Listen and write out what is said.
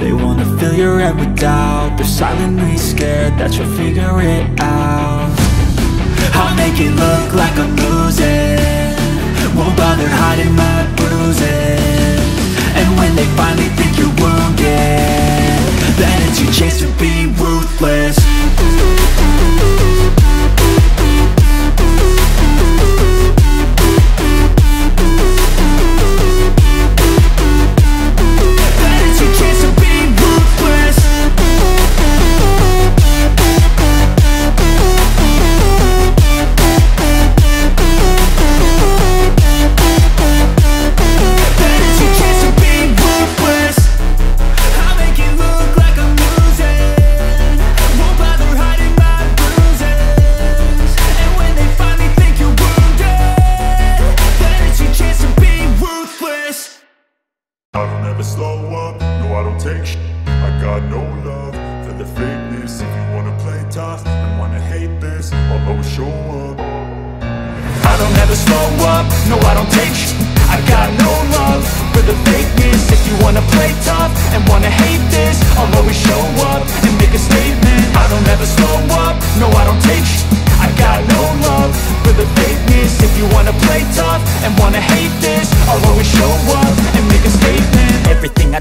they wanna fill your head with doubt. They're silently scared that you'll figure it out. I'll make it look like I'm losing. Won't bother hiding my bruises. And when they finally think you're wounded Then it's your chance to be ruthless don't ever slow up, no I don't take shit